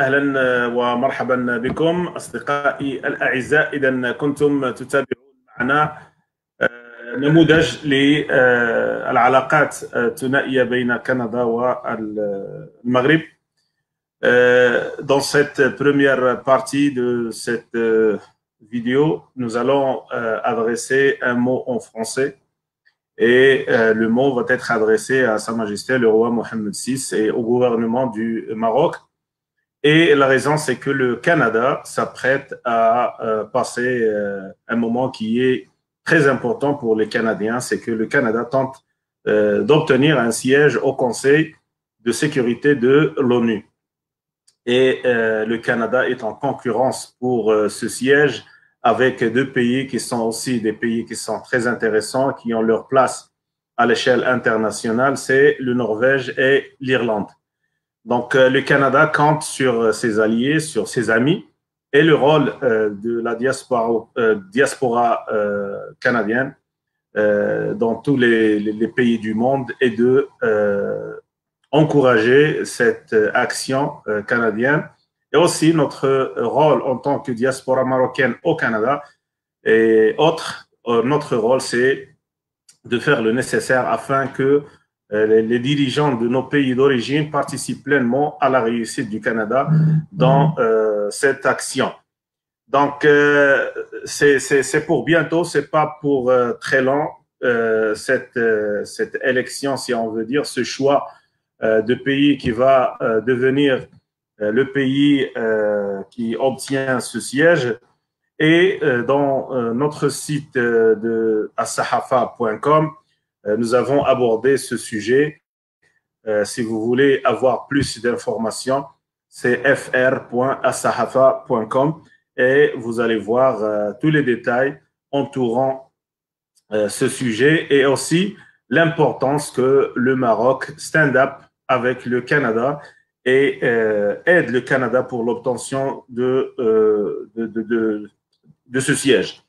أهلا ومرحبا بكم. أصدقائي الأعزاء اذا كنتم تتابعون معنا آه، نموذج للعلاقات الثنائيه بين كندا والمغرب. Dans cette première partie de cette vidéo, nous allons adresser un mot en français. Et euh, le mot va être adressé à Sa Majesté le roi Mohamed VI et au gouvernement du Maroc. Et la raison, c'est que le Canada s'apprête à euh, passer euh, un moment qui est très important pour les Canadiens, c'est que le Canada tente d'obtenir un siège au Conseil de sécurité de l'ONU. Et le Canada est en concurrence pour ce siège avec deux pays qui sont aussi des pays qui sont très intéressants, qui ont leur place à l'échelle internationale, c'est le Norvège et l'Irlande. Donc, euh, le Canada compte sur euh, ses alliés, sur ses amis, et le rôle euh, de la diaspora, canadienne dans tous les, pays du monde est de encourager cette action canadienne et aussi notre rôle en tant que diaspora marocaine au Canada et autre, notre rôle, c'est de faire le nécessaire afin que euh, les, dirigeants de nos pays d'origine participent pleinement à la réussite du Canada dans euh, cette action. Donc, euh, c'est pour bientôt, c'est pas pour très long cette, cette élection, si on veut dire, ce choix de pays qui va devenir le pays qui obtient ce siège. Et dans notre site de asahafa.com, euh, nous avons abordé ce sujet. Euh, si vous voulez avoir plus d'informations, c'est fr.asahafa.com et vous allez voir euh, tous les détails entourant ce sujet et aussi l'importance que le Maroc stand up avec le Canada et aide le Canada pour l'obtention de, de, de, de, ce siège.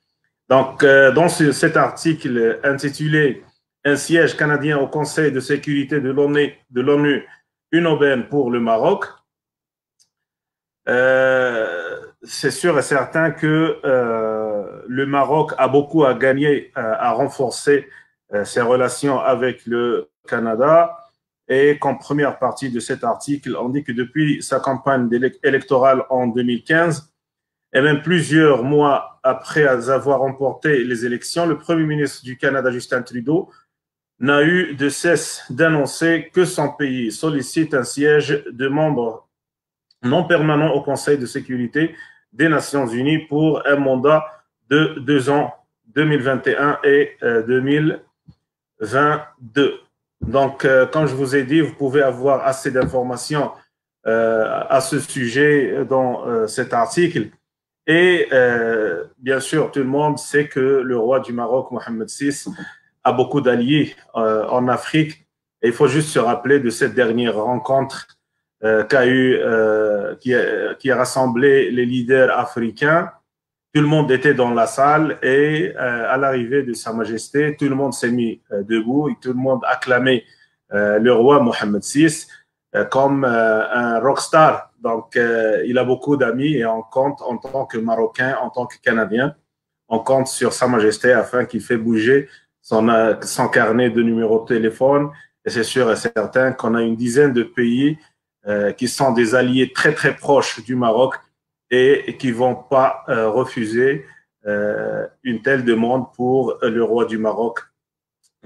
Donc, dans cet article intitulé un siège canadien au Conseil de sécurité de l'ONU, une aubaine pour le Maroc. Euh, c'est sûr et certain que euh, le Maroc a beaucoup à gagner euh, à renforcer ses relations avec le Canada. Et comme première partie de cet article, on dit que depuis sa campagne électorale en 2015, et même plusieurs mois après avoir remporté les élections, le Premier ministre du Canada, Justin Trudeau, n'a eu de cesse d'annoncer que son pays sollicite un siège de membre non permanent au Conseil de sécurité des Nations Unies pour un mandat de deux ans, 2021 et 2022. Euh, Donc, euh, comme je vous ai dit, vous pouvez avoir assez d'informations euh, à ce sujet dans cet article. Et bien sûr, tout le monde sait que le roi du Maroc, Mohamed VI, a beaucoup d'alliés euh, en Afrique. Et il faut juste se rappeler de cette dernière rencontre euh, qu'a eu, euh, qui, a, rassemblé les leaders africains. Tout le monde était dans la salle et à l'arrivée de Sa Majesté, tout le monde s'est mis debout et tout le monde acclamait le roi Mohamed VI comme un rockstar. Donc, il a beaucoup d'amis et on compte en tant que Marocain, en tant que Canadien, on compte sur Sa Majesté afin qu'il fait bouger son, son carnet de numéros de téléphone. Et c'est sûr et certain qu'on a une dizaine de pays euh, qui sont des alliés très très proches du Maroc et, qui vont pas euh, refuser euh, une telle demande pour le roi du Maroc,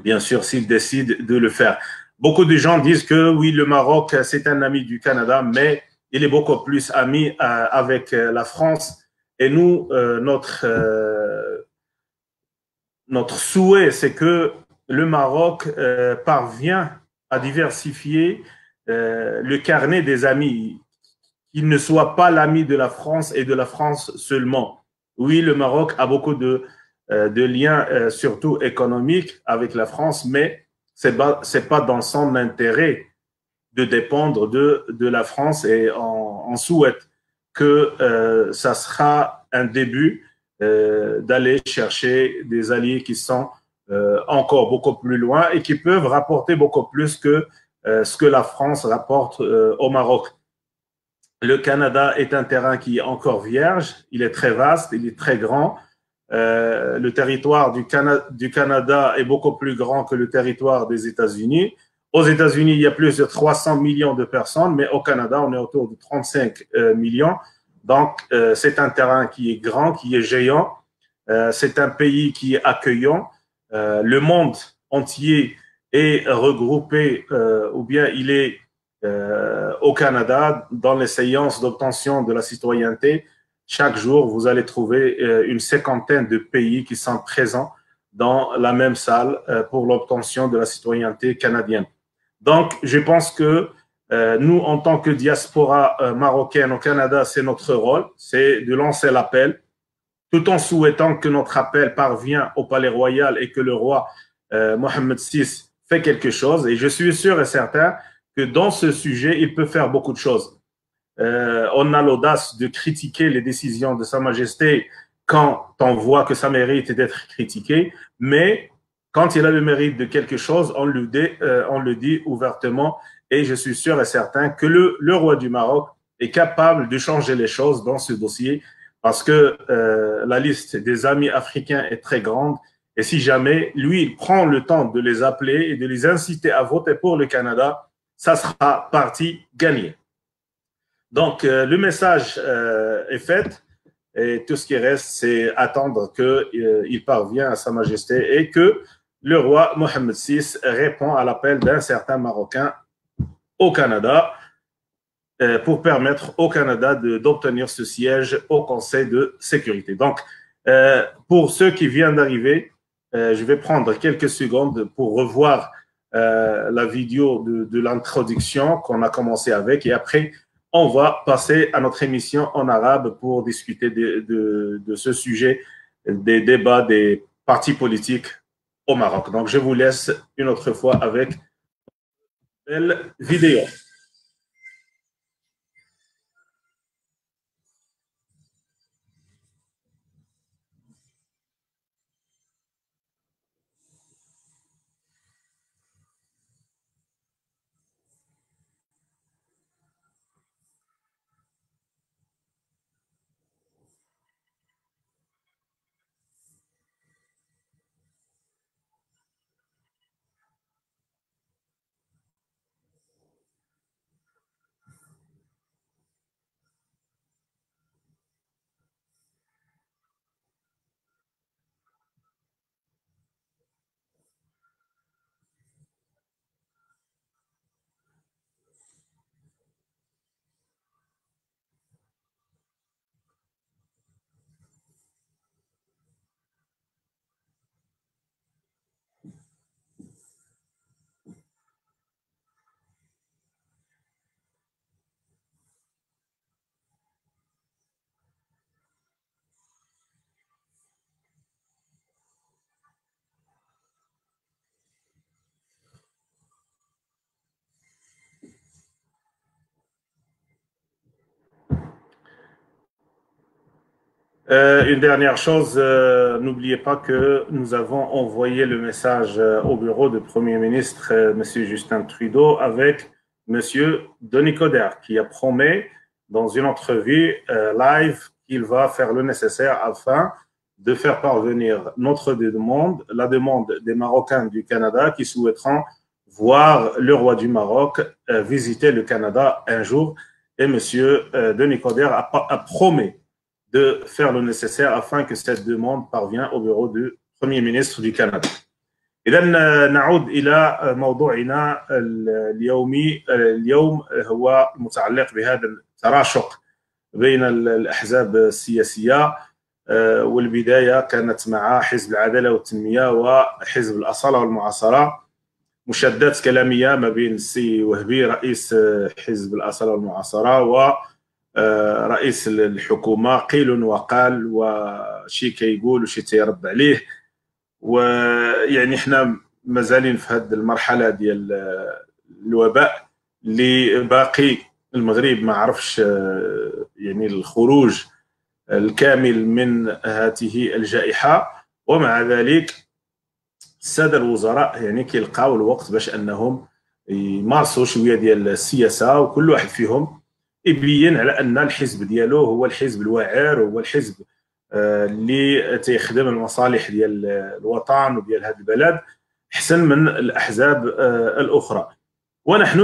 bien sûr s'il décide de le faire. Beaucoup de gens disent que oui, le Maroc, c'est un ami du Canada, mais il est beaucoup plus ami avec la France. Et nous, notre notre souhait, c'est que le Maroc euh, parvient à diversifier euh, le carnet des amis, qu'il ne soit pas l'ami de la France et de la France seulement. Oui, le Maroc a beaucoup de, euh, liens, surtout économiques, avec la France, mais ce n'est pas, dans son intérêt de dépendre de, la France et on, souhaite que ça sera un début euh, d'aller chercher des alliés qui sont euh, encore beaucoup plus loin et qui peuvent rapporter beaucoup plus que ce que la France rapporte au Maroc. Le Canada est un terrain qui est encore vierge, il est très vaste, il est très grand. le territoire du, du, Canada est beaucoup plus grand que le territoire des États-Unis. Aux États-Unis, il y a plus de 300 millions de personnes, mais au Canada, on est autour de 35 millions. Donc, c'est un terrain qui est grand, qui est géant. c'est un pays qui est accueillant. le monde entier est regroupé, euh, ou bien il est euh, au Canada dans les séances d'obtention de la citoyenneté. Chaque jour, vous allez trouver euh, une cinquantaine de pays qui sont présents dans la même salle pour l'obtention de la citoyenneté canadienne. Donc, je pense que nous, en tant que diaspora marocaine au Canada, c'est notre rôle, c'est de lancer l'appel, tout en souhaitant que notre appel parvient au Palais Royal et que le roi Mohamed VI fait quelque chose et je suis sûr et certain que dans ce sujet, il peut faire beaucoup de choses. Euh, on a l'audace de critiquer les décisions de Sa Majesté quand on voit que ça mérite d'être critiqué, mais quand il a le mérite de quelque chose, on le dit, euh, dit ouvertement et je suis sûr et certain que le, le, roi du Maroc est capable de changer les choses dans ce dossier parce que euh, la liste des amis africains est très grande et si jamais lui, prend le temps de les appeler et de les inciter à voter pour le Canada, ça sera parti gagné. Donc, euh, le message euh, est fait et tout ce qui reste, c'est attendre qu'il euh, parvient à Sa Majesté et que le roi Mohamed VI répond à l'appel d'un certain Marocain au Canada euh, pour permettre au Canada d'obtenir ce siège au Conseil de sécurité. Donc, pour ceux qui viennent d'arriver, je vais prendre quelques secondes pour revoir euh, la vidéo de, l'introduction qu'on a commencé avec et après, on va passer à notre émission en arabe pour discuter de, de ce sujet des débats des partis politiques au Maroc. Donc, je vous laisse une autre fois avec belle vidéo. Euh, une dernière chose, euh, n'oubliez pas que nous avons envoyé le message euh, au bureau du Premier ministre, M. Justin Trudeau, avec M. Denis Coderre, qui a promis dans une entrevue live qu'il va faire le nécessaire afin de faire parvenir notre demande, la demande des Marocains du Canada qui souhaiteront voir le roi du Maroc visiter le Canada un jour. Et M. Denis Coderre a, a promis de faire le nécessaire afin que cette demande parvienne au bureau du Premier ministre du Canada. إذا نعود إلى موضوعنا اليومي اليوم هو متعلق بهذا التراشق بين الأحزاب السياسية والبداية كانت مع حزب العدالة والتنمية وحزب الأصالة والمعاصرة مشادات كلامية ما بين السي وهبي رئيس حزب الأصالة والمعاصرة و آه، رئيس الحكومة قيل وقال وشي كيقول وشي تيرد عليه. ويعني إحنا مازالين في هذه المرحلة ديال الوباء اللي باقي المغرب ما عرفش آه، يعني الخروج الكامل من هذه الجائحة. ومع ذلك السادة الوزراء يعني كيلقاو الوقت باش أنهم يمارسوا شوية ديال السياسة وكل واحد فيهم يبين على أن الحزب ديالو هو الحزب الواعر هو الحزب آه، اللي تيخدم المصالح ديال الوطن وديال هذا البلد أحسن من الأحزاب آه، الأخرى. ونحن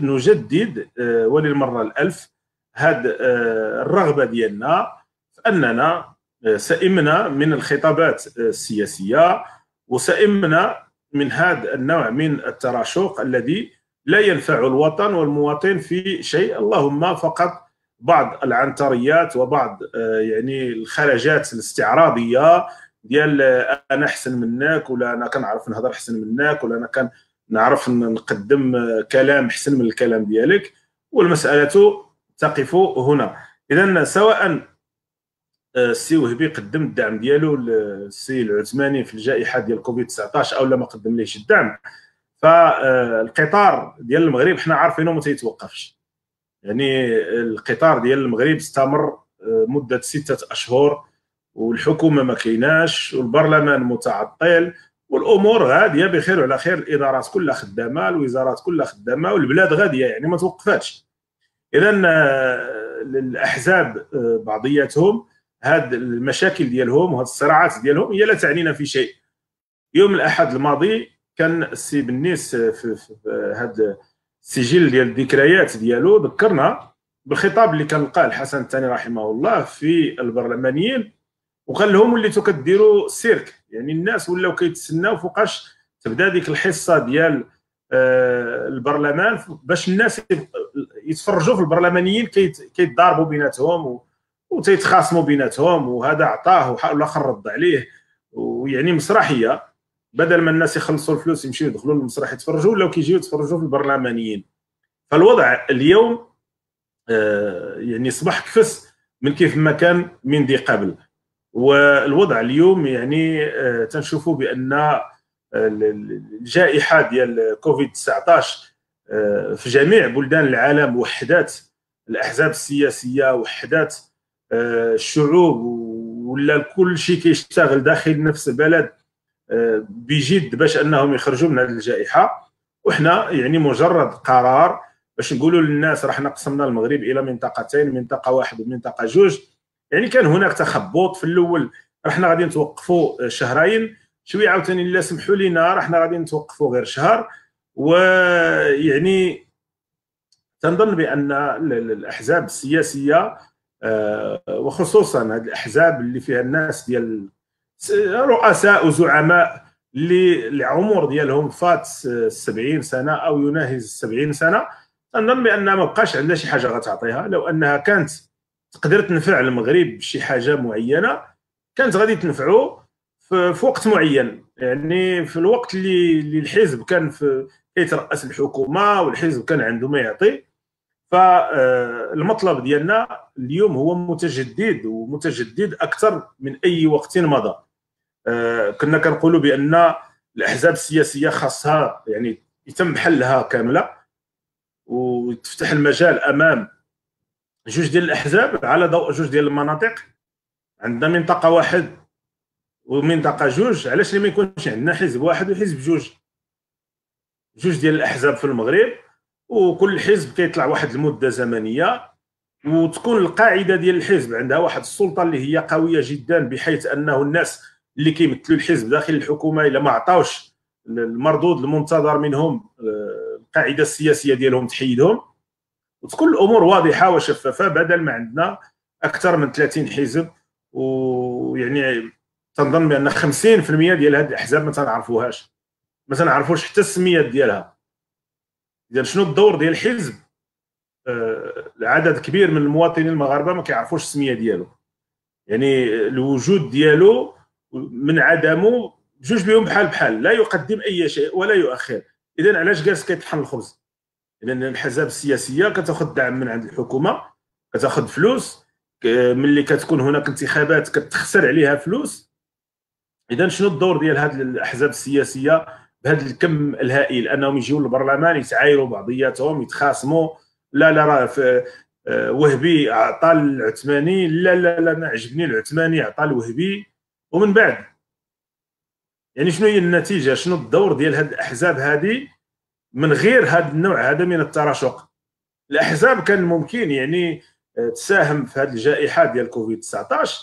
نجدد آه، وللمرة الألف هذه الرغبة ديالنا أننا سئمنا من الخطابات السياسية وسئمنا من هذا النوع من التراشق الذي لا ينفع الوطن والمواطن في شيء. اللهم فقط بعض العنتريات وبعض آه، يعني الخرجات الاستعراضية ديال آه، أنا أحسن منك ولا أنا كنعرف نهضر أحسن منك ولا أنا كان نعرف نقدم آه، كلام أحسن من الكلام ديالك. والمسألة تقف هنا. اذا سواء السي وهبي قدم الدعم ديالو للسي العثماني في الجائحة ديال كوفيد 19 أو لا ما قدم ليش الدعم فالقطار ديال المغرب حنا عارفينه ما تيتوقفش. يعني القطار ديال المغرب استمر آه، مدة ستة أشهر والحكومة ما كايناش والبرلمان متعطل والأمور غادية بخير وعلى خير. الإدارات كلها خدامة الوزارات كلها خدامة والبلاد غادية يعني ما توقفاتش اذا آه، الاحزاب آه، بعضياتهم هاد المشاكل ديالهم وهاد الصراعات ديالهم هي لا تعنينا في شيء. يوم الأحد الماضي كان السي بنيس في, هاد السجل ديال الذكريات ديالو ذكرنا بالخطاب اللي كان لقاه الحسن الثاني رحمه الله في البرلمانيين وقال لهم وليتوا كديروا سيرك يعني الناس ولاو كيتسناو فوقاش تبدا ديك الحصة ديال آه، البرلمان باش الناس يتفرجوا في البرلمانيين كيتضاربوا بيناتهم وتيتخاصموا بيناتهم وهذا عطاه والآخر رد عليه ويعني مسرحية. بدل ما الناس يخلصوا الفلوس يمشيو يدخلوا للمسرح يتفرجوا ولاو كيجيو يتفرجوا في البرلمانيين. فالوضع اليوم آه، يعني صبح كفس من كيف ما كان من ذي قبل. والوضع اليوم يعني آه، تنشوفوا بأن آه، الجائحة ديال كوفيد 19 في جميع بلدان العالم وحدات الأحزاب السياسية وحدات الشعوب ولا كل شيء كيشتغل داخل نفس البلد. بجد باش أنهم يخرجوا من هذه الجائحة. وحنا يعني مجرد قرار باش نقولوا للناس راه قسمنا المغرب إلى منطقتين منطقة واحد ومنطقة جوج. يعني كان هناك تخبط في الأول. رحنا غادي نتوقفوا شهرين. شوية عاوتاني لا سمحوا لنا رحنا غادي نتوقفوا غير شهر. ويعني تنظن بأن الأحزاب السياسية آه، وخصوصا هذه الأحزاب اللي فيها الناس ديال رؤساء وزعماء اللي العمر ديالهم فات 70 سنة أو يناهز 70 سنة. تنظن بأن ما بقاش عندها شي حاجة غتعطيها. لو أنها كانت تقدر تنفع المغرب بشي حاجة معينة كانت غادي تنفعو في, وقت معين. يعني في الوقت اللي, اللي الحزب كان في كيترأس الحكومة والحزب كان عنده ما يعطي. فالمطلب ديالنا اليوم هو متجدد ومتجدد أكثر من أي وقت مضى. آه، كنا كنقولوا بأن الأحزاب السياسية خاصها يعني يتم حلها كاملة وتفتح المجال أمام جوج ديال الأحزاب على ضوء جوج ديال المناطق. عندنا منطقة واحد ومنطقة جوج. علاش ما يكونش عندنا حزب واحد وحزب جوج؟ جوج ديال الأحزاب في المغرب. وكل حزب كيطلع واحد المدة زمنية وتكون القاعدة ديال الحزب عندها واحد السلطة اللي هي قوية جدا بحيث أنه الناس اللي كيمثلوا الحزب داخل الحكومة إلا ما عطاوش المردود المنتظر منهم آه، القاعدة السياسية ديالهم تحيدهم. وتكون الأمور واضحة وشفافة بدل ما عندنا أكثر من 30 حزب. ويعني تنظن بأن 50% ديال هذه الأحزاب ما تنعرفوهاش ما تنعرفوش حتى السميات ديالها. اذا شنو الدور ديال الحزب؟ آه عدد كبير من المواطنين المغاربة ما كيعرفوش السمية ديالو. يعني الوجود ديالو من عدمه جوج بهم بحال بحال لا يقدم أي شيء ولا يؤخر. اذا علاش جالس كيطحن الخبز؟ اذا الاحزاب السياسية كتاخذ دعم من عند الحكومة كتاخذ فلوس ملي كتكون هناك انتخابات كتخسر عليها فلوس. اذا شنو الدور ديال هذه الأحزاب السياسية بهذا الكم الهائل أنهم يجيو للبرلمان يتعايروا بعضياتهم يتخاصموا. لا لا راه آه، وهبي عطى العثماني لا لا لا ما عجبني العثماني عطى الوهبي ومن بعد؟ يعني شنو هي النتيجة؟ شنو الدور ديال هاد الأحزاب هذه من غير هذا النوع هذا من التراشق؟ الأحزاب كان ممكن يعني آه، تساهم في هذه الجائحة ديال كوفيد 19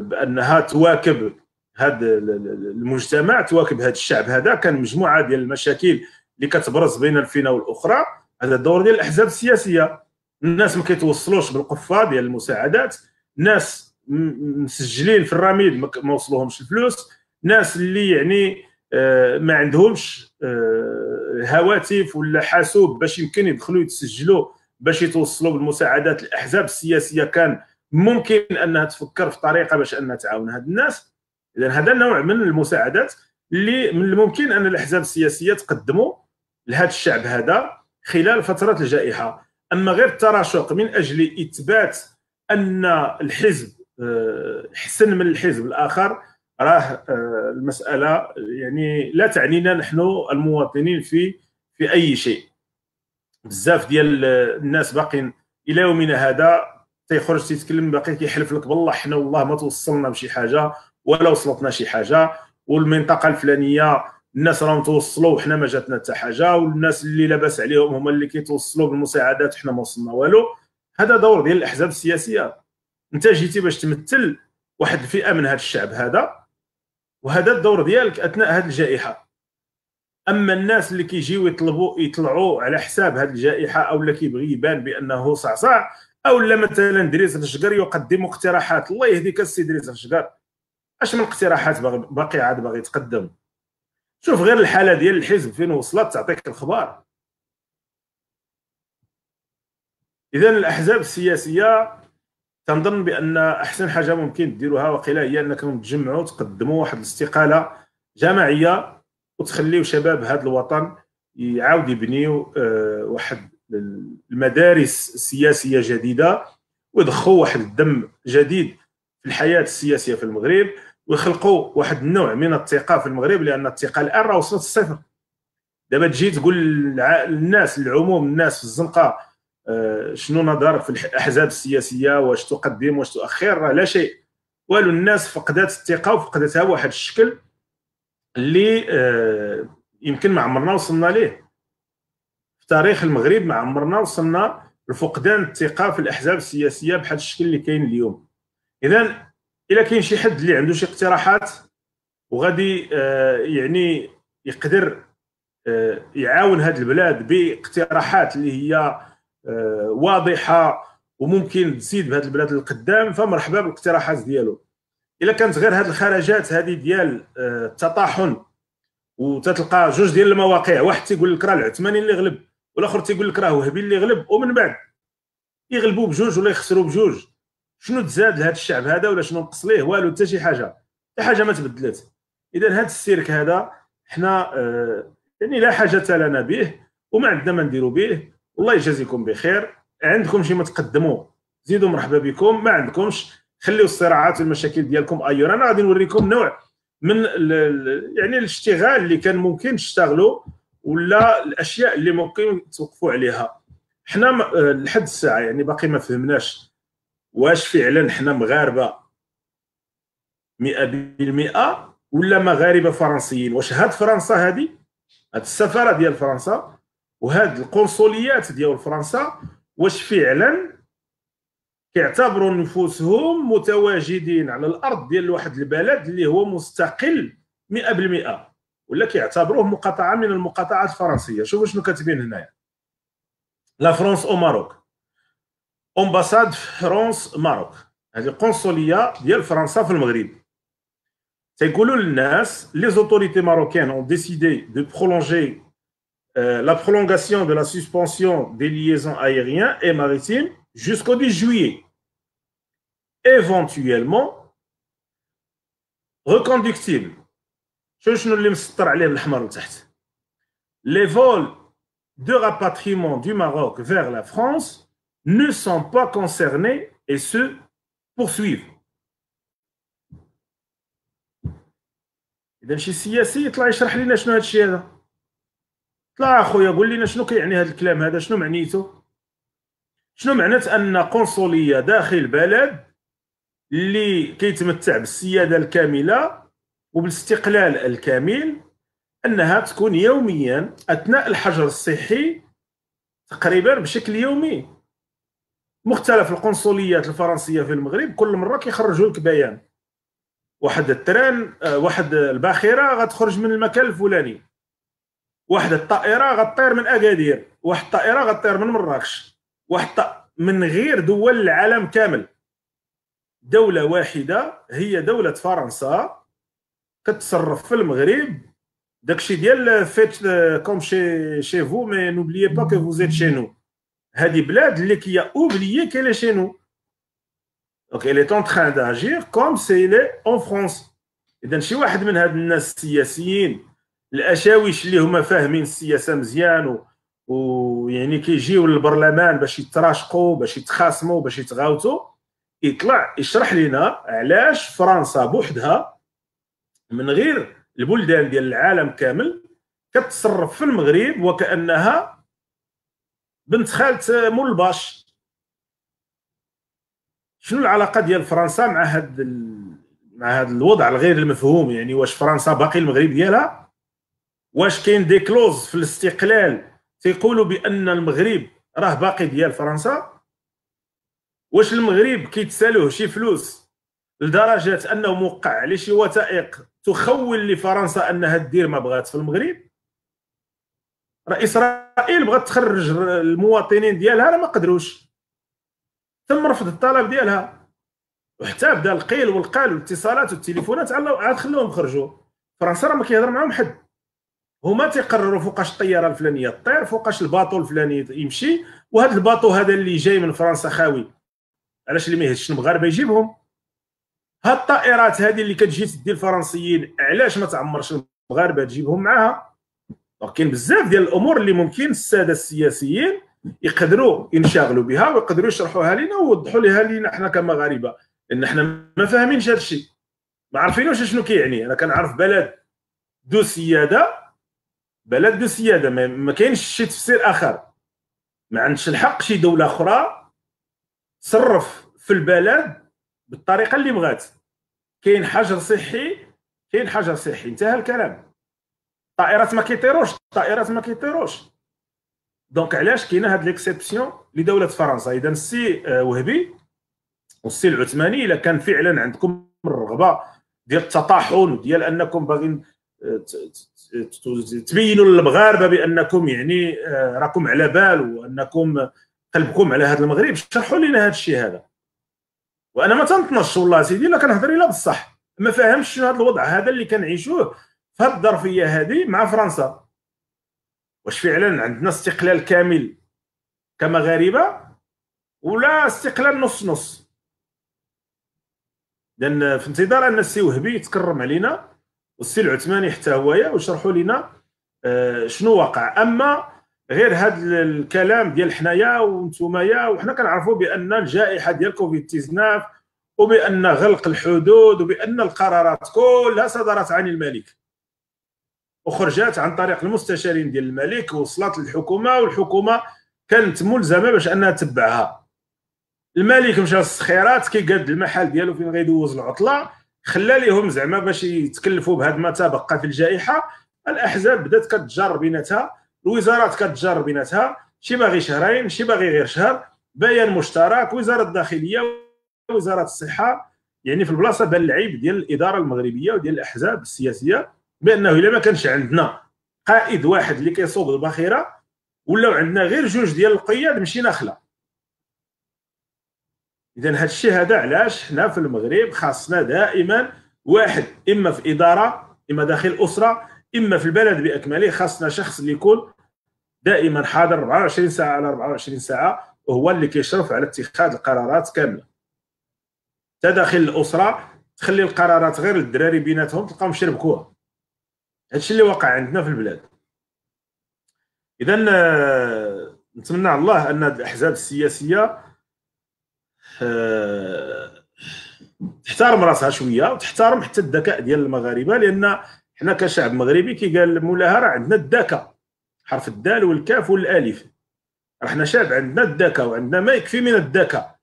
بأنها تواكب هذا المجتمع تواكب هذا الشعب هذا. كان مجموعة ديال المشاكل اللي كتبرز بين الفينة والأخرى. هذا الدور ديال الأحزاب السياسية. الناس ما كيتوصلوش بالقفة ديال المساعدات. ناس مسجلين في الرميد ما وصلوهمش الفلوس. ناس اللي يعني آه، ما عندهمش آه، هواتف ولا حاسوب باش يمكن يدخلوا يتسجلوا باش يتوصلوا بالمساعدات. الأحزاب السياسية كان ممكن أنها تفكر في طريقة باش أنها تعاون هاد الناس. اذا هذا نوع من المساعدات اللي من الممكن أن الأحزاب السياسية تقدموا لهذا الشعب هذا خلال فتره الجائحة. أما غير التراشق من أجل إثبات أن الحزب آه، احسن من الحزب الآخر راه آه، المسألة يعني لا تعنينا نحن المواطنين في في أي شيء. بزاف ديال الناس باقين إلى يومنا هذا تيخرج تيتكلم باقي كيحلف لك بالله حنا والله ما توصلنا بشي حاجة. ولا وصلتنا شي حاجة. والمنطقة الفلانية الناس راهم توصلوا وحنا ما جاتنا حتى حاجة. والناس اللي لاباس عليهم هما اللي كيتوصلوا بالمساعدات حنا ما وصلنا والو. هذا دور ديال الأحزاب السياسية. أنت جيتي باش تمثل واحد الفئة من هذا الشعب هذا. وهذا الدور ديالك أثناء هذه الجائحة. أما الناس اللي كيجيو يطلبوا يطلعوا على حساب هذه الجائحة أو اللي كيبغي يبان بأنه صعصع أو لا مثلا دريس الشقر يقدم اقتراحات الله يهديك السي دريس الشقر اش من اقتراحات باقي عاد باغي يتقدم؟ شوف غير الحالة ديال الحزب فين وصلت؟ تعطيك الخبر. اذا الأحزاب السياسية تنظن بأن أحسن حاجة ممكن ديروها وقيلا هي أنكم تجمعوا تقدموا واحد الاستقالة جماعية وتخليو شباب هذا الوطن يعاود يبنيو آه، واحد المدارس السياسيه جديدة ويضخوا واحد الدم جديد في الحياة السياسية في المغرب. ويخلقوا واحد النوع من الثقة في المغرب لأن الثقة الآن راه وصلت الصفر دابا تجي تقول للناس العموم الناس في الزنقة آه، شنو نظرك في الأحزاب السياسية؟ واش تقدم؟ واش تؤخر؟ لا شيء. والو الناس فقدت الثقة وفقدتها بواحد الشكل اللي آه، يمكن ما عمرنا وصلنا ليه. في تاريخ المغرب ما عمرنا وصلنا لفقدان الثقة في الأحزاب السياسية بحال الشكل اللي كاين اليوم. اذا إلا كاين شي حد اللي عنده شي اقتراحات وغادي آه، يعني يقدر آه، يعاون هذه البلاد باقتراحات اللي هي آه، واضحة وممكن تزيد بهذه البلاد للقدام فمرحبا بالاقتراحات ديالو. إلا كانت غير هذه الخرجات هذه ديال التطاحن وتتلقى جوج ديال المواقع واحد تيقول لك راه العثماني اللي غلب والآخر تيقول لك راه وهبي اللي غلب ومن بعد يغلبوا بجوج ولا يخسروا بجوج. شنو تزاد لهذا الشعب هذا ولا شنو نقص ليه؟ والو حتى شي حاجة. حتى حاجة ما تبدلت. اذا هذا السيرك هذا حنا آه يعني لا حاجة لنا به وما عندنا ما نديروا به. والله يجازيكم بخير. عندكم شي ما تقدموا زيدوا مرحبا بكم. ما عندكمش خليوا الصراعات والمشاكل ديالكم ايور أنا غادي نوريكم نوع من يعني الاشتغال اللي كان ممكن تشتغلوا ولا الأشياء اللي ممكن توقفوا عليها. حنا آه، لحد الساعة يعني باقي ما فهمناش. واش فعلا حنا مغاربة 100% ولا مغاربة فرنسيين؟ واش هاد فرنسا هادي هاد السفارة ديال فرنسا وهاد القنصليات ديال فرنسا واش فعلا كيعتبروا نفوسهم متواجدين على الأرض ديال واحد البلد اللي هو مستقل 100% ولا كيعتبروه مقاطعة من المقاطعات الفرنسية؟ شوفوا شنو كاتبين هنايا. لا فرونس أو ماروك امباساد فرانس ماروك هذه قنصليه ديال فرنسا في المغرب تيقولوا للناس les autorités marocaines ont décidé de prolonger euh, la prolongation de la suspension des liaisons aériennes et maritimes jusqu'au 10 juillet éventuellement reconductible شوف شنو اللي مسطر عليه بالاحمر لتحت les vols de rapatriement du Maroc vers la France ne sont pas concernés et se poursuivent. اذا شي سياسي يطلع يشرح لنا شنو هذا الشيء هذا؟ طلع أخويا قول لنا شنو كيعني هذا الكلام هذا؟ شنو معنيته؟ شنو معنات أن قنصلية داخل بلد اللي كيتمتع بالسيادة الكاملة وبالاستقلال الكامل أنها تكون يوميا أثناء الحجر الصحي تقريبا بشكل يومي. مختلف القنصليات الفرنسية في المغرب كل مرة كيخرجوا لك بيان. واحد التران آه، واحد الباخرة غتخرج من المكان الفلاني. واحد الطائرة غطير من أكادير. واحد الطائرة غطير من مراكش. واحد من غير دول العالم كامل. دولة واحدة هي دولة فرنسا كتصرف في المغرب. داكشي ديال faites comme chez chez vous mais n'oubliez pas que vous êtes chez nous هذه بلاد اللي qui a oublié qu'elle chez nous donc elle est en train d'agir comme si elle est en اذا شي واحد من هاد الناس السياسيين الأشاويش اللي هما فاهمين السياسة مزيان ويعني كيجيو للبرلمان باش يتراشقوا باش يتخاصموا باش يتغاوتوا يطلع يشرح لنا علاش فرنسا بوحدها من غير البلدان ديال العالم كامل كتصرف في المغرب وكأنها بنت خالة مول الباش. شنو العلاقة ديال فرنسا مع هذا مع هذا الوضع الغير المفهوم؟ يعني واش فرنسا باقي المغرب ديالها؟ واش كاين دي كلوز في الاستقلال تيقولوا بأن المغرب راه باقي ديال فرنسا؟ واش المغرب كيتسالوه شي فلوس لدرجة أنه موقع عليه شي وثائق تخول لفرنسا انها دير ما بغات في المغرب؟ راه إسرائيل بغات تخرج المواطنين ديالها راه ما قدروش. تم رفض الطلب ديالها. وحتى بدا القيل والقال والاتصالات والتليفونات عاد خلوهم خرجوا فرنسا راه ما كيهضر معاهم حد. هما تيقرروا فوقاش الطيارة الفلانية طير فوقاش الباطو الفلاني يمشي. وهذا الباطو هذا اللي جاي من فرنسا خاوي. علاش اللي ما يهزش المغاربه يجيبهم. هاد الطائرات هذه اللي كتجي تدي الفرنسيين علاش ما تعمرش؟ المغاربه تجيبهم معاها. donc كاين بزاف ديال الأمور اللي ممكن السادة السياسيين يقدروا ينشغلوا بها ويقدروا يشرحوها لنا ويوضحوا لها لنا إحنا كمغاربه لأن إحنا ما فاهمينش هذا الشيء. ما عارفينوش شنو كيعني. أنا كنعرف بلد ذو سيادة بلد ذو سيادة ما كاينش شي تفسير آخر. ما عندش الحق شي دولة أخرى تصرف في البلد بالطريقة اللي بغات. كاين حجر صحي كاين حجر صحي. انتهى الكلام. طائرات ما كيطيروش طائرات ما كيطيروش donc علاش كاينة هاد l'exception لدولة فرنسا؟ اذا السي آه، وهبي والسي العثماني إلا كان فعلا عندكم الرغبة ديال التطاحن وديال أنكم باغيين آه، تبينوا للمغاربة بأنكم يعني آه، راكم على بال وأنكم قلبكم على هذا المغرب. شرحوا لنا هذا الشيء هذا. وأنا ما تنطنش والله سيدي إلا كنهضر إلا بصح. ما فاهمش شنو هذا الوضع هذا اللي كنعيشوه. في هذه الظرفيه هذه مع فرنسا. واش فعلا عندنا استقلال كامل كمغاربه ولا استقلال نص نص. لأن في انتظار أن السي وهبي يتكرم علينا والسي العثماني حتى هويا ويشرحوا لنا آه، شنو وقع. أما غير هذا الكلام ديال حنايا وانتومايا وحنا كنعرفوا بأن الجائحة ديال كوفيد 19 وبأن غلق الحدود وبأن القرارات كلها صدرت عن الملك. وخرجت عن طريق المستشارين ديال الملك وصلت للحكومة والحكومة كانت ملزمة باش أنها تتبعها. الملك مشى للسخيرات كيقاد المحل ديالو فين غيدوز العطلة خلى ليهم زعما باش يتكلفوا بهذا ما تبقى في الجائحة. الأحزاب بدات كتجار بيناتها الوزارات كتجار بيناتها شي باغي شهرين شي باغي غير شهر بيان مشترك وزارة الداخلية وزارة الصحة يعني في البلاصة بان العيب ديال الإدارة المغربية وديال الأحزاب السياسية. بأنه إلا ما كانش عندنا قائد واحد اللي كيصوب الباخرة ولاو عندنا غير جوج ديال القياد مشينا خلا اذا هذا الشيء هذا علاش حنا في المغرب خاصنا دائما واحد إما في إدارة إما داخل أسرة إما في البلد بأكمله خاصنا شخص اللي يكون دائما حاضر 24 ساعة على 24 ساعة وهو اللي كيشرف على اتخاذ القرارات كاملة. تداخل الأسرة تخلي القرارات غير للدراري بيناتهم تلقاهم شربكوها. هادشي اللي واقع عندنا في البلاد. اذا آه، نتمنى على الله أن الأحزاب السياسية آه، تحترم راسها شوية وتحترم حتى الذكاء ديال المغاربة لأن حنا كشعب مغربي كي قال مولاها راه عندنا الذكاء حرف الدال والكاف والألف. راه حنا شعب عندنا الذكاء وعندنا ما يكفي من الذكاء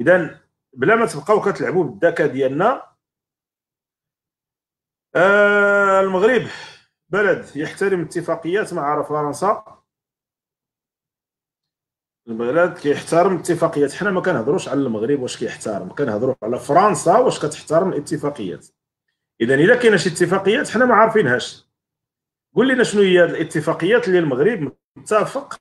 اذا بلا ما تبقاو كتلعبوا بالذكاء ديالنا آه المغرب بلد يحترم اتفاقيات مع فرنسا. البلد كيحترم الاتفاقيات حنا ما كنهضروش على المغرب واش كيحترم كنهضروا على فرنسا واش كتحترم الاتفاقيات. اذا إلا كاينة شي اتفاقيات حنا ما عارفينهاش. قول لنا شنو هي الاتفاقيات اللي المغرب متفق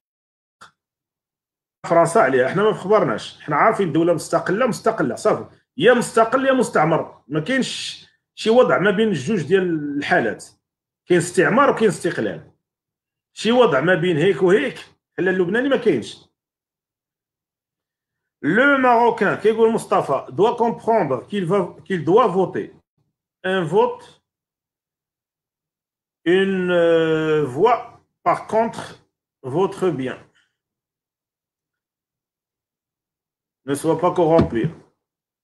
فرنسا عليها. حنا ما خبرناش. حنا عارفين دولة مستقلة مستقلة صافي. يا مستقل يا مستعمر. ما كاينش شي وضع ما بين الجوج ديال الحالات. كاين استعمار وكاين استقلال. شي وضع ما بين هيك وهيك حنا اللبناني ما كاينش. لو ماروكان كيقول مصطفى دوا كومبروندر كيل كيل دوا فوتي ان فوت euh, voix par contre votre bien. Ne soit pas corrompu.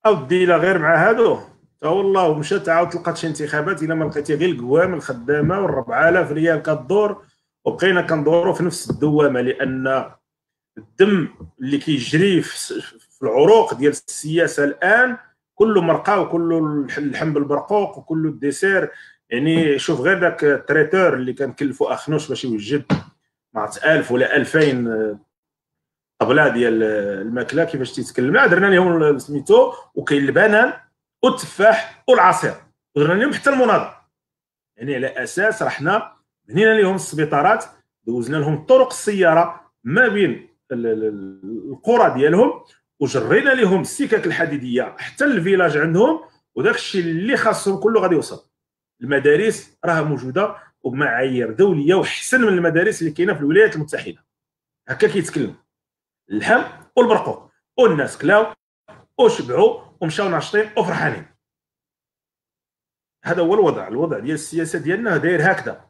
اودي إلى غير مع هادو تا والله مشات عاود تلقات شي انتخابات إلا ما لقيتي غير القوام الخدامة وال 4000 ريال كدور. وبقينا كندوروا في نفس الدوامة لأن الدم اللي كيجري في العروق ديال السياسة الآن كله مرقه وكله اللحم بالبرقوق وكله ال dessert. يعني شوف غير ذاك ال traiteur اللي كان كلفو أخنوش باش يوجد مع 1000 ولا 2000 طبلة ديال الماكلة كيفاش تيتكلم. درنا لهم سميتو وكاين البنان. والتفاح والعصير. درنا لهم حتى المناضل يعني على أساس رحنا بنينا لهم السبيطارات دوزنا لهم طرق السيارة ما بين القرى ديالهم وجرينا لهم السكك الحديدية حتى الفيلاج عندهم وداك الشيء اللي خاصهم كله غادي يوصل. المدارس راها موجودة وبمعايير دولية وحسن من المدارس اللي كاينة في الولايات المتحدة. هكا كيتكلم. اللحم والبرقوق. والناس كلاو وشبعوا ومشاو ناشطين وفرحانين هذا هو الوضع. الوضع ديال السياسة ديالنا داير هكذا.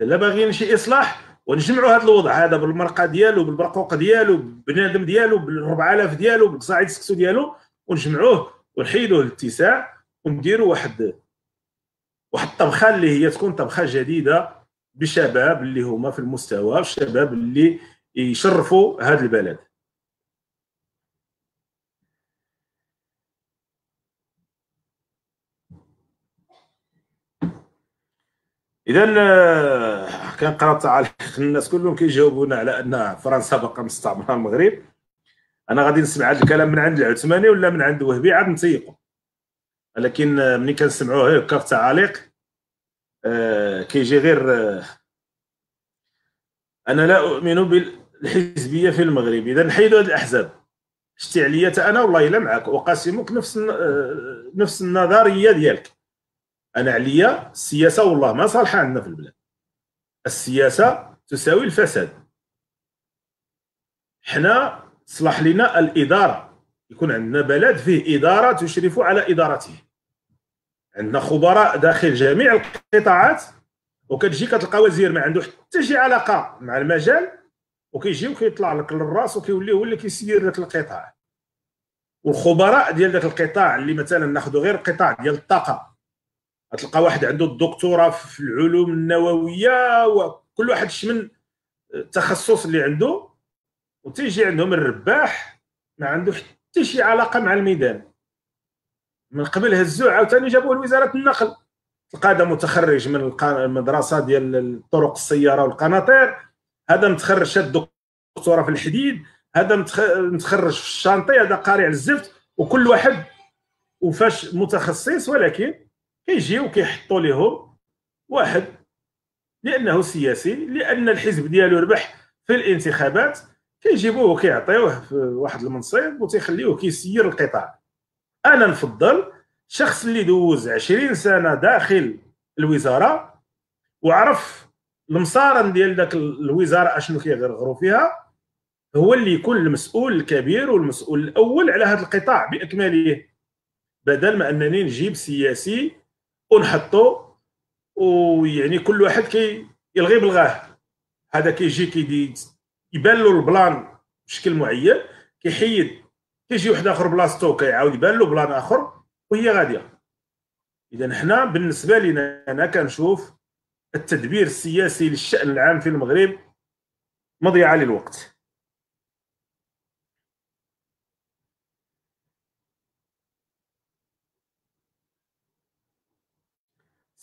الا باغيين شي إصلاح ونجمعوا هذا الوضع. هذا بالمرقة ديالو بالبرقوق ديالو بالبنادم ديالو بال 4000 ديالو بالقصاعد السكسو ديالو ونجمعوه ونحيدوه الاتساع ونديروا واحد واحد الطبخه اللي هي تكون طبخة جديدة بشباب اللي هما في المستوى الشباب اللي يشرفوا هذا البلد. إذا آه، كنقرا التعاليق الناس كلهم كيجاوبونا على أن فرنسا باقا مستعمرة المغرب. أنا غادي نسمع هذا الكلام من عند العثماني ولا من عند وهبي؟ عاد نتيقوا لكن ملي كنسمعوه هكا في تعاليق آه كيجي غير آه أنا لا أؤمن بالحزبية في المغرب. إذا نحيدوا هذه الأحزاب. شتي عليا أنا والله إلا معك اقاسمك نفس آه نفس النظرية ديالك. أنا عليا السياسة والله ما صالحة عندنا في البلاد. السياسة تساوي الفساد. حنا تصلح لنا الإدارة. يكون عندنا بلد فيه إدارة تشرف على إدارته. عندنا خبراء داخل جميع القطاعات وكتجي كتلقى وزير ما عنده حتى شي علاقة مع المجال وكيجي وكيطلع لك للراس وكيولي هو اللي كيسير ذاك القطاع. والخبراء ديال ذاك القطاع اللي مثلا ناخذوا غير القطاع ديال الطاقة تلقى واحد عنده الدكتوراه في العلوم النووية وكل واحد شمن التخصص اللي عنده وتيجي عندهم الرباح ما عنده حتى شي علاقة مع الميدان. من قبل هزوه عاوتاني جابوه لوزارة النقل. تلقى هذا متخرج من المدرسة ديال الطرق السيارة والقناطير. هذا متخرج شاد دكتوراه في الحديد. هذا متخرج في الشانطي هذا قاري على الزفت. وكل واحد وفاش متخصص ولكن كيجيو وكيحطوا لهم واحد لأنه سياسي لأن الحزب ديالو ربح في الانتخابات كيجيبوه وكيعطيوه في واحد المنصب وتيخليوه كيسير القطاع. أنا نفضل شخص اللي دوز 20 سنة داخل الوزارة وعرف المصارن ديال ذاك الوزارة أشنو كيغرغروا فيها هو اللي يكون المسؤول الكبير والمسؤول الأول على هذا القطاع باكمله بدل ما أنني نجيب سياسي ونحطو ويعني كل واحد كي يلغي بالغاه هذا كيجي كيدي يبان له ال plan بشكل معين كيحيد. كيجي واحد آخر بلاصتو كيعاود يبان له plan آخر وهي غادية. إذا حنا بالنسبة لنا أنا كنشوف التدبير السياسي للشأن العام في المغرب مضيعة للوقت.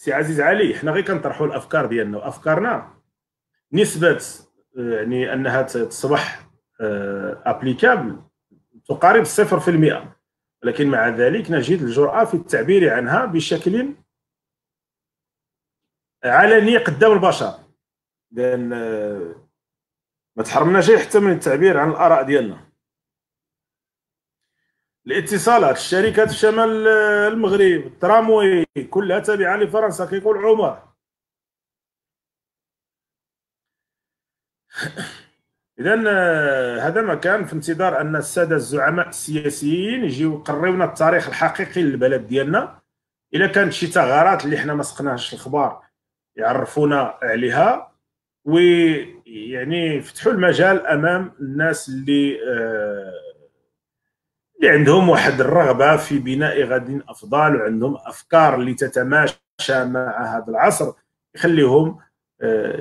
سي عزيز علي حنا غير كنطرحوا الأفكار ديالنا وأفكارنا نسبة يعني أنها تصبح applicable آه، تقارب 0% ولكن مع ذلك نجد الجرأة في التعبير عنها بشكل علني قدام البشر. لأن آه، ما تحرمناش حتى من التعبير عن الآراء ديالنا. الاتصالات الشركات في شمال آه، المغرب التراموي كلها تابعة لفرنسا كيقول عمر. اذا آه، هذا ما كان في انتظار أن السادة الزعماء السياسيين يجيو يقريونا التاريخ الحقيقي للبلد ديالنا. إلا كانت شي ثغرات اللي حنا ما سقناهاش الاخبار يعرفونا عليها. ويعني يفتحوا المجال أمام الناس اللي آه اللي عندهم واحد الرغبة في بناء غد أفضل وعندهم أفكار اللي تتماشى مع هذا العصر يخليهم آه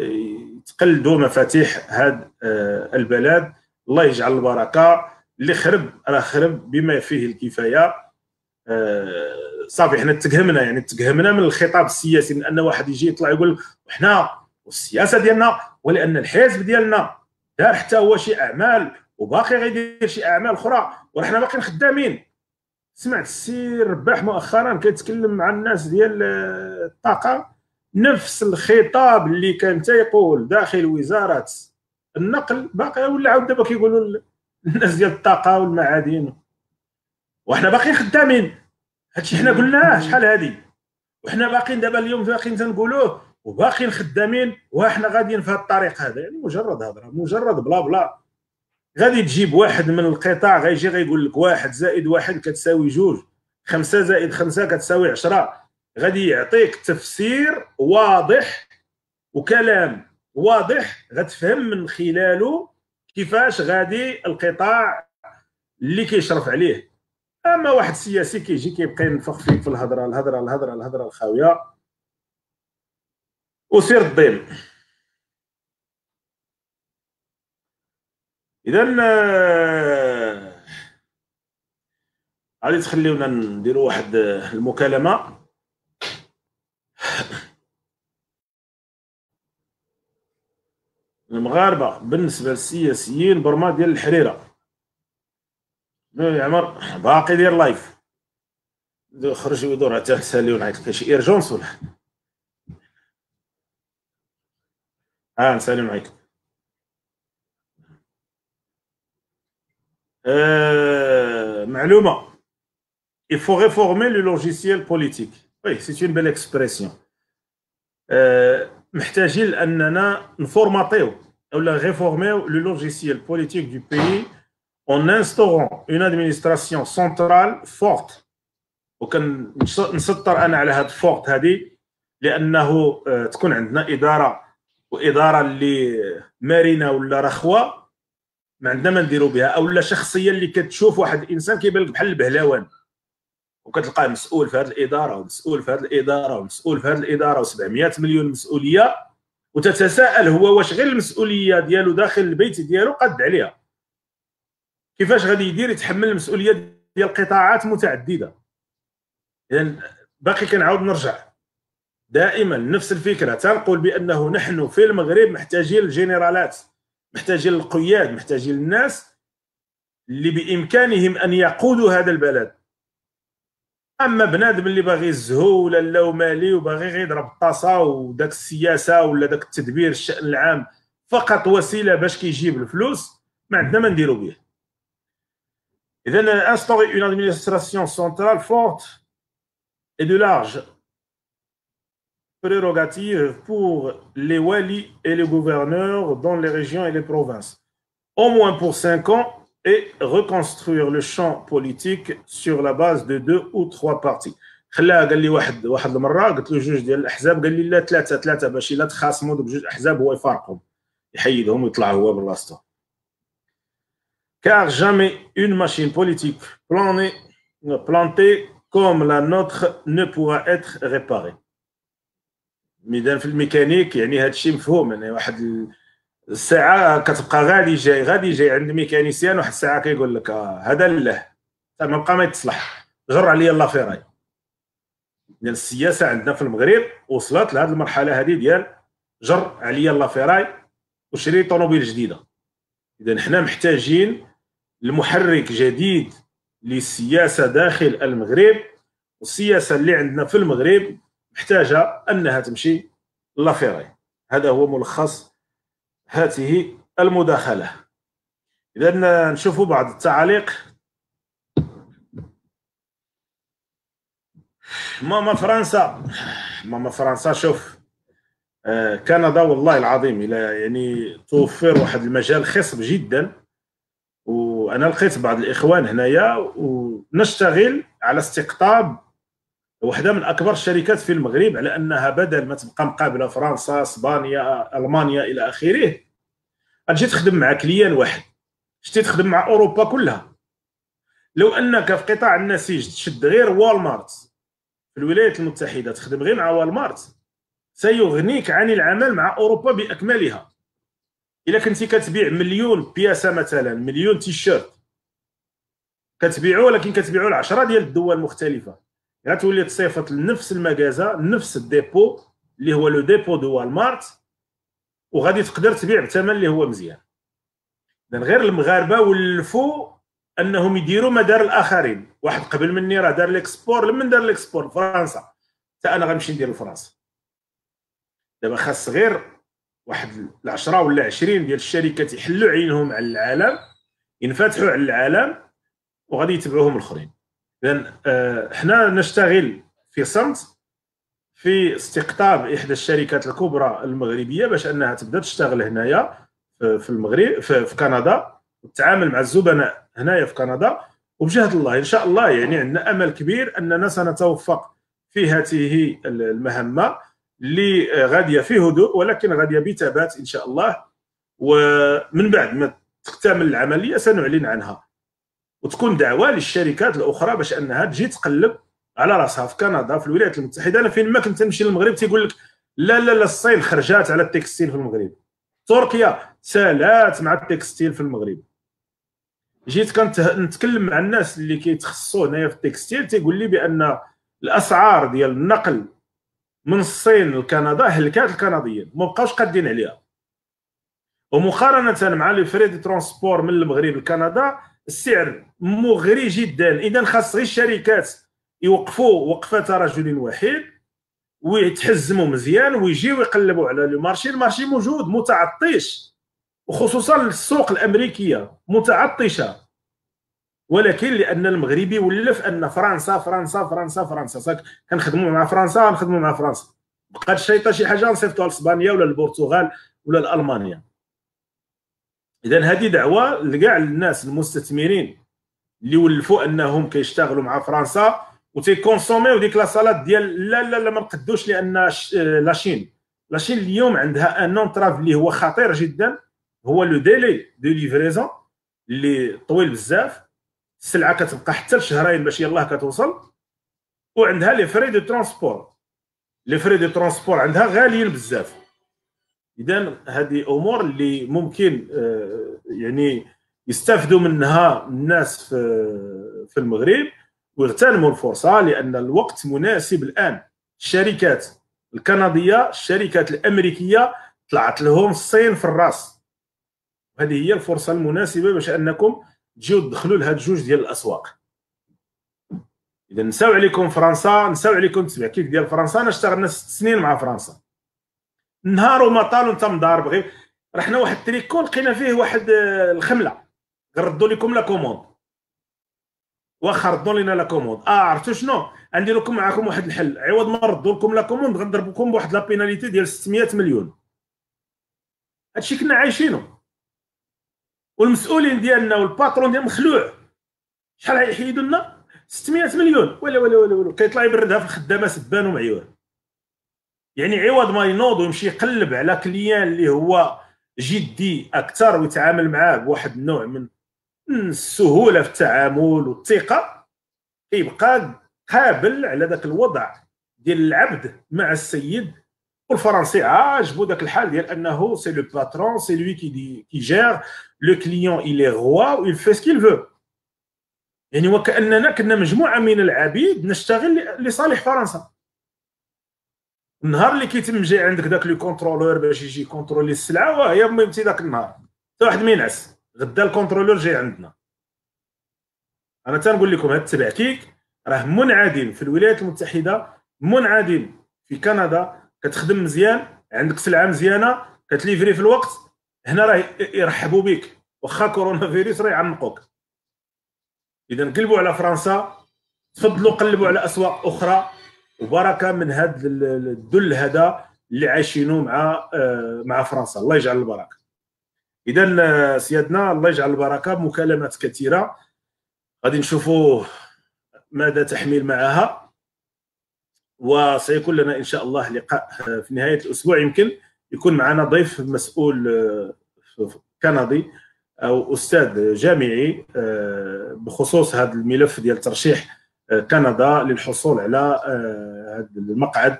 يتقلدوا مفاتيح هذا آه البلد الله يجعل البركة اللي خرب راه خرب بما فيه الكفاية. آه صافي حنا تقهمنا يعني تقهمنا من الخطاب السياسي من أن واحد يجي يطلع يقول وحنا والسياسة ديالنا ولأن الحزب ديالنا دار حتى هو شي أعمال وباقي غيدير شي أعمال أخرى وحنا باقيين خدامين. سمعت السي رباح مؤخرا كيتكلم مع الناس ديال الطاقة. نفس الخطاب اللي كان تيقول داخل وزارة النقل باقي ولا عاود دابا كيقولوا الناس ديال الطاقة والمعادن. وحنا باقيين خدامين. هادشي حنا قلناه شحال هادي؟ وحنا باقيين دابا اليوم باقيين تنقولوه وباقيين خدامين وحنا غاديين في هذا الطريق هذا. يعني مجرد هضرة مجرد بلا بلا. غادي تجيب واحد من القطاع غيجي غيقول لك واحد زائد واحد كتساوي جوج. خمسة زائد خمسة كتساوي عشرة. غادي يعطيك تفسير واضح وكلام واضح غتفهم من خلاله كيفاش غادي القطاع اللي كيشرف عليه. أما واحد سياسي كيجي كيبقى ينفخ فيك في الهضرة الهضرة الهضرة الهضرة الخاوية. وسير الضيم. اذا آه، غادي تخليونا نديروا واحد المكالمة. المغاربة بالنسبة للسياسيين برما ديال الحريرة. عمر باقي داير live. خرج ويدور حتى نساليو نعيط لك. شي urgence ولا آه نساليو نعيط Euh, il faut réformer le logiciel politique. Oui, c'est une belle expression. محتاجين اننا نفورماتيو ولا réformer le logiciel politique du pays en instaurant une administration centrale forte وكان نسطر انا على هاد فورت هذه لانه تكون عندنا اداره واداره اللي مرنه ولا رخوه ما عندنا ما نديرو بها أولا شخصيه اللي كتشوف واحد الإنسان كيبان لك بحال البهلوان. وكتلقاه مسؤول في هذه الإدارة ومسؤول في هذه الإدارة ومسؤول في هذه الإدارة و700 مليون مسؤولية. وتتساءل هو واش غير المسؤولية ديالو داخل البيت ديالو قد عليها. كيفاش غادي يدير يتحمل المسؤولية ديال قطاعات متعددة. اذا باقي كنعاود نرجع. دائما نفس الفكرة تنقول بأنه نحن في المغرب محتاجين الجنرالات. محتاجين القياد محتاجين الناس اللي بإمكانهم أن يقودوا هذا البلد. أما بنادم اللي باغي الزهو ولا مالي وباغي غير يضرب الطاسة وداك السياسة ولا داك التدبير الشأن العام فقط وسيلة باش كيجيب الفلوس ما عندنا ما نديرو به اذا instaurer une administration centrale forte et de large. prérogatives pour les wali et les gouverneurs dans les régions et les provinces, au moins pour cinq ans, et reconstruire le champ politique sur la base de deux ou trois partis. خلاها قال لي واحد واحد المره قلت له جوج ديال الاحزاب قال لي لا ثلاثه ثلاثه باش الا تخاصموا دوك جوج احزاب هو يفارقهم يحيدهم ويطلع هو بلاصتو car jamais une machine politique planée, plantée comme la nôtre ne pourra être réparée ميدان في الميكانيك يعني هذا الشيء مفهوم يعني واحد الساعة كتبقى غادي جاي غادي جاي عند mécanicien واحد الساعة كيقول لك آه هذا له ما بقى ما يتصلح جر عليا la ferraille ديال السياسة عندنا في المغرب وصلت لهذه المرحلة هذه ديال جر عليا la ferraille وشري طوموبيل جديدة. إذا حنا محتاجين لمحرك جديد للسياسة داخل المغرب والسياسة اللي عندنا في المغرب محتاجه أنها تمشي لافيراي هذا هو ملخص هذه المداخلة. اذا نشوفوا بعض التعاليق. ماما فرنسا. ماما فرنسا شوف آه، كندا والله العظيم إلى يعني توفر واحد المجال خصب جدا. وأنا لقيت بعض الإخوان هنايا ونشتغل على استقطاب واحدة من أكبر الشركات في المغرب على أنها بدل ما تبقى مقابلة فرنسا إسبانيا ألمانيا إلى آخره تجي تخدم مع كليان واحد شتي تخدم مع أوروبا كلها. لو أنك في قطاع النسيج تشد غير والمارت في الولايات المتحدة تخدم غير مع Walmart سيغنيك عن العمل مع أوروبا بأكملها. إلا كنتي كتبيع مليون بياسة مثلا مليون تيشيرت كتبيعو ولكن كتبيعو ل 10 ديال الدول المختلفة. غتولي تصيفط لنفس المغازه نفس ال dépôt اللي هو le dépôt de Walmart وغادي تقدر تبيع بثمن اللي هو مزيان. اذا غير المغاربة ولفوا أنهم يديروا مدار الآخرين. واحد قبل مني راه دار l'export لمن دار l'export؟ فرنسا. حتى أنا غنمشي ندير لفرنسا. دابا خاص غير واحد العشرة ولا 20 ديال الشركات يحلوا عينهم على العالم ينفتحوا على العالم وغادي يتبعوهم الآخرين. اذا آه، حنا نشتغل في صمت في استقطاب إحدى الشركات الكبرى المغربية باش أنها تبدأ تشتغل هنايا في المغرب في كندا وتتعامل مع الزبناء هنايا في كندا. وبجهة الله إن شاء الله يعني عندنا أمل كبير أننا سنتوفق في هذه المهمة اللي غادية في هدوء ولكن غادية بثبات إن شاء الله. ومن بعد ما تكتمل العملية سنعلن عنها. وتكون دعوة للشركات الأخرى باش أنها تجي تقلب على راسها في كندا في الولايات المتحدة. أنا فين ما كنت نمشي للمغرب تيقول لك لا لا لا الصين خرجات على ال textile في المغرب. تركيا سالات مع ال textile في المغرب. جيت كنت نتكلم مع الناس اللي كيتخصصوا هنايا في ال textile تيقول لي بأن الأسعار ديال النقل من الصين لكندا هلكات الكنديين ما بقاوش قادين عليها. ومقارنة مع les frais de transport من المغرب لكندا السعر مغري جدا. اذا خاص غير الشركات يوقفوا وقفه رجل واحد ويتحزموا مزيان ويجيو يقلبوا على لو مارشي. المارشي موجود متعطش وخصوصا السوق الأمريكية متعطشة. ولكن لأن المغربي ولف أن فرنسا فرنسا فرنسا فرنسا. كنخدموا مع فرنسا نخدموا مع فرنسا. بقات الشيطه شي حاجة نصيفطوها لاسبانيا ولا البرتغال ولا لالمانيا اذا هذه دعوة لكاع الناس المستثمرين اللي ولفوا أنهم كيشتغلوا مع فرنسا وتي consommer و ديك la salade ديال لا لا لا ما نقدوش لأن la Chine la Chine اليوم عندها une entrave اللي هو خطير جدا. هو le délai de livraison اللي طويل بزاف. السلعة كتبقى حتى لشهرين باش يلاه كتوصل. وعندها les frais de transport les frais de transport عندها غاليين بزاف. اذا هذه أمور اللي ممكن آه، يعني يستافدوا منها الناس في المغرب ويغتنموا الفرصة لأن الوقت مناسب الآن. الشركات الكندية الشركات الأمريكية طلعت لهم الصين في الرأس. هذه هي الفرصة المناسبة باش أنكم تجيو تدخلوا لهاد جوج ديال الأسواق. اذا نساو عليكم فرنسا نساو عليكم التبع كيف ديال فرنسا. أنا اشتغلنا ست سنين مع فرنسا. نهار وما طال وانت مضارب غير رحنا واحد التريكو لقينا فيه واحد آه، الخملة. ردوا لكم la commande. واخا ردوا لنا la commande. آه عرفتوا شنو؟ عندي لكم معاكم واحد الحل. عوض ما ردوا لكم la commande غنضربكم بواحد la pénalité ديال 600 مليون. هادشي كنا عايشينه والمسؤولين ديالنا وال patron ديال مخلوع. شحال يحيدوا لنا؟ 600 مليون. ولا ولا ولا ولا. كيطلع يبردها في الخدامة سبان ومعيور. يعني عوض ما ينوض ويمشي يقلب على client اللي هو جدي أكثر ويتعامل معاه بواحد النوع من السهولة في التعامل والثقة كيبقى قابل على ذاك الوضع ديال العبد مع السيد. والفرنسي عاجبو ذاك الحال ديال أنه c'est le patron c'est lui qui qui gère le client il est roi il fait ce يعني وكأننا كنا مجموعة من العبيد نشتغل لصالح فرنسا. النهار اللي كيتم جاي عندك داك le contrôleur باش يجي contrôler السلعة وهي مهمتي ذاك النهار. حتى واحد ما ينعس. غدا ال contrôleur جاي عندنا. أنا تنقول لكم هذا التبعكيك راه منعدم في الولايات المتحدة منعدم في كندا كتخدم مزيان عندك سلعة مزيانة كت livrer في الوقت. هنا راه يرحبوا بك واخا كورونا فيروس راه يعنقوك إذا قلبوا على فرنسا تفضلوا قلبوا على أسواق أخرى. وبركة من هذا الذل هذا اللي عايشينه مع آه، مع فرنسا. الله يجعل البركة. اذا آه، سيادنا الله يجعل البركة بمكالمات كثيرة. غادي نشوفوا ماذا تحمل معها. وسيكون لنا إن شاء الله لقاء آه، في نهاية الأسبوع. يمكن يكون معنا ضيف مسؤول كندي أو أستاذ جامعي بخصوص هذا الملف ديال ترشيح كندا للحصول على آه، هذا المقعد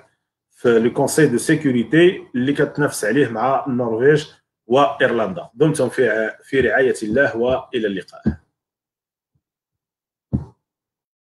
في le conseil de sécurité اللي كتنافس عليه مع النرويج وإيرلندا. دمتم في في رعاية الله وإلى اللقاء.